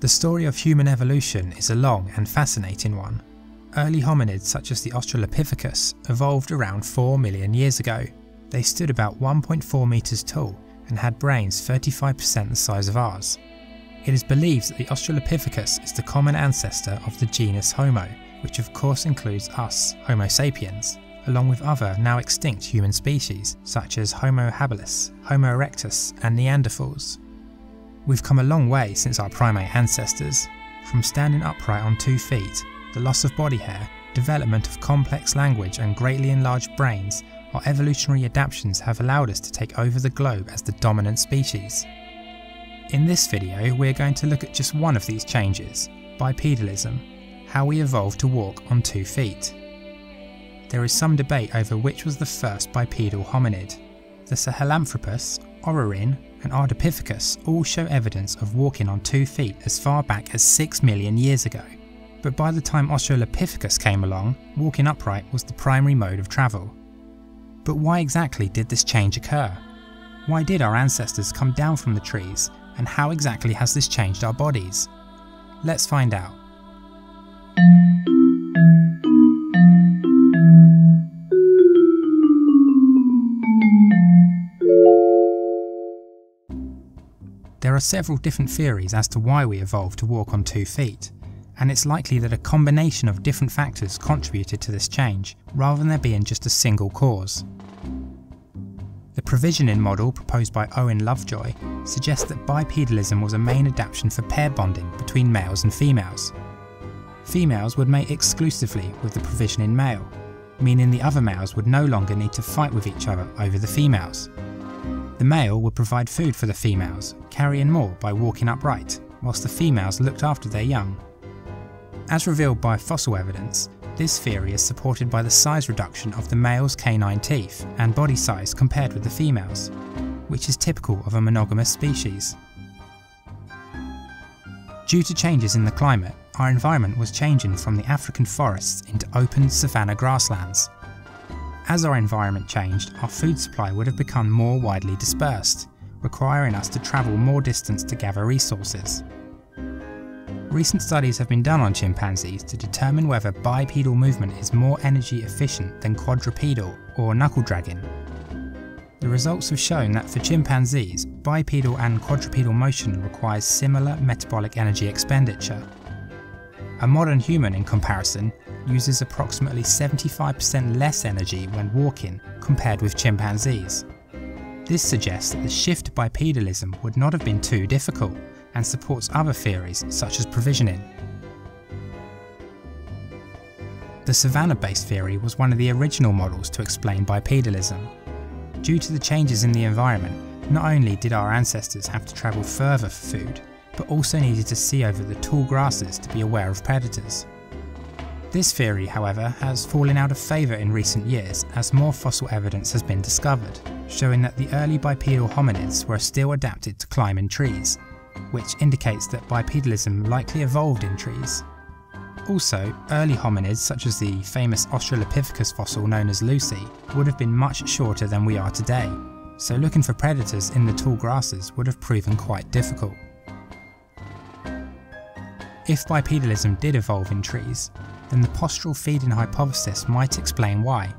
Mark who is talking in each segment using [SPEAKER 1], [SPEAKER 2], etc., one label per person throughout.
[SPEAKER 1] The story of human evolution is a long and fascinating one. Early hominids such as the Australopithecus evolved around 4 million years ago. They stood about 1.4 metres tall and had brains 35% the size of ours. It is believed that the Australopithecus is the common ancestor of the genus Homo, which of course includes us, Homo sapiens, along with other now extinct human species such as Homo habilis, Homo erectus and Neanderthals. We've come a long way since our primate ancestors, from standing upright on two feet, the loss of body hair, development of complex language and greatly enlarged brains, our evolutionary adaptations have allowed us to take over the globe as the dominant species. In this video we're going to look at just one of these changes, bipedalism, how we evolved to walk on two feet. There is some debate over which was the first bipedal hominid. The Sahelanthropus, Orrorin and Ardipithecus all show evidence of walking on two feet as far back as 6 million years ago. But by the time Australopithecus came along, walking upright was the primary mode of travel. But why exactly did this change occur? Why did our ancestors come down from the trees and how exactly has this changed our bodies? Let's find out. There are several different theories as to why we evolved to walk on two feet, and it's likely that a combination of different factors contributed to this change, rather than there being just a single cause. The provisioning model proposed by Owen Lovejoy suggests that bipedalism was a main adaptation for pair bonding between males and females. Females would mate exclusively with the provisioning male, meaning the other males would no longer need to fight with each other over the females. The male would provide food for the females, carrying more by walking upright, whilst the females looked after their young. As revealed by fossil evidence, this theory is supported by the size reduction of the male's canine teeth and body size compared with the females, which is typical of a monogamous species. Due to changes in the climate, our environment was changing from the African forests into open savanna grasslands. As our environment changed, our food supply would have become more widely dispersed, requiring us to travel more distance to gather resources. Recent studies have been done on chimpanzees to determine whether bipedal movement is more energy efficient than quadrupedal or knuckle dragging. The results have shown that for chimpanzees, bipedal and quadrupedal motion requires similar metabolic energy expenditure. A modern human, in comparison, uses approximately 75% less energy when walking compared with chimpanzees. This suggests that the shift to bipedalism would not have been too difficult, and supports other theories such as provisioning. The savanna-based theory was one of the original models to explain bipedalism. Due to the changes in the environment, not only did our ancestors have to travel further for food, but also needed to see over the tall grasses to be aware of predators. This theory, however, has fallen out of favour in recent years as more fossil evidence has been discovered, showing that the early bipedal hominids were still adapted to climb in trees, which indicates that bipedalism likely evolved in trees. Also, early hominids such as the famous Australopithecus fossil known as Lucy would have been much shorter than we are today, so looking for predators in the tall grasses would have proven quite difficult. If bipedalism did evolve in trees, then the postural feeding hypothesis might explain why,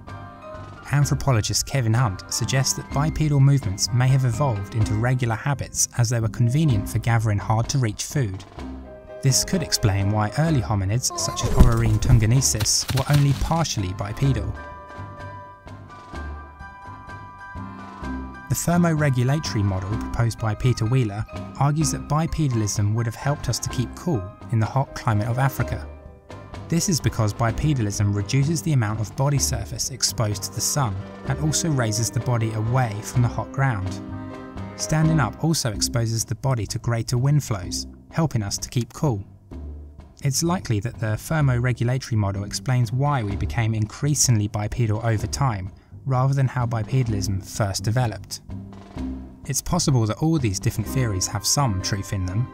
[SPEAKER 1] anthropologist Kevin Hunt suggests that bipedal movements may have evolved into regular habits as they were convenient for gathering hard to reach food. This could explain why early hominids such as Orrorin tugenensis were only partially bipedal. The thermoregulatory model proposed by Peter Wheeler argues that bipedalism would have helped us to keep cool in the hot climate of Africa. This is because bipedalism reduces the amount of body surface exposed to the sun and also raises the body away from the hot ground. Standing up also exposes the body to greater wind flows, helping us to keep cool. It's likely that the thermoregulatory model explains why we became increasingly bipedal over time, rather than how bipedalism first developed. It's possible that all these different theories have some truth in them,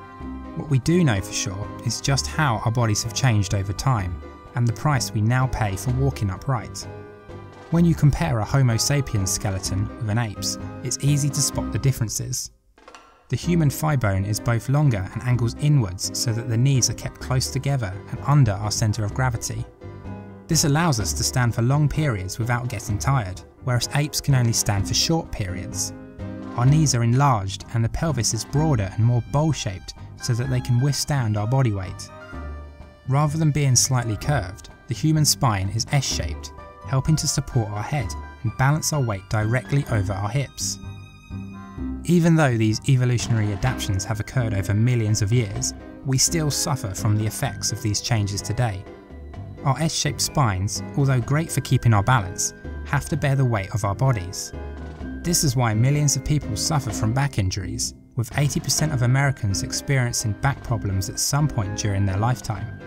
[SPEAKER 1] what we do know for sure is just how our bodies have changed over time, and the price we now pay for walking upright. When you compare a Homo sapiens skeleton with an ape's, it's easy to spot the differences. The human thigh bone is both longer and angles inwards so that the knees are kept close together and under our centre of gravity. This allows us to stand for long periods without getting tired, whereas apes can only stand for short periods. Our knees are enlarged and the pelvis is broader and more bowl shaped so that they can withstand our body weight. Rather than being slightly curved, the human spine is S-shaped, helping to support our head and balance our weight directly over our hips. Even though these evolutionary adaptations have occurred over millions of years, we still suffer from the effects of these changes today. Our S-shaped spines, although great for keeping our balance, have to bear the weight of our bodies. This is why millions of people suffer from back injuries, with 80% of Americans experiencing back problems at some point during their lifetime.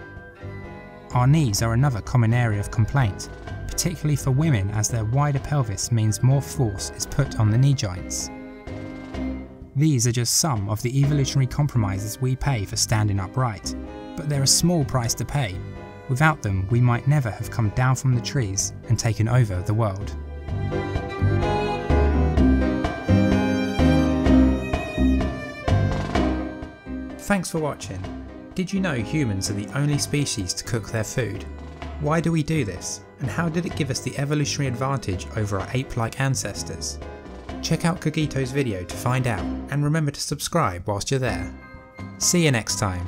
[SPEAKER 1] Our knees are another common area of complaint, particularly for women as their wider pelvis means more force is put on the knee joints. These are just some of the evolutionary compromises we pay for standing upright, but they're a small price to pay. Without them, we might never have come down from the trees and taken over the world. Thanks for watching. Did you know humans are the only species to cook their food? Why do we do this, and how did it give us the evolutionary advantage over our ape-like ancestors? Check out Cogito's video to find out, and remember to subscribe whilst you're there. See you next time.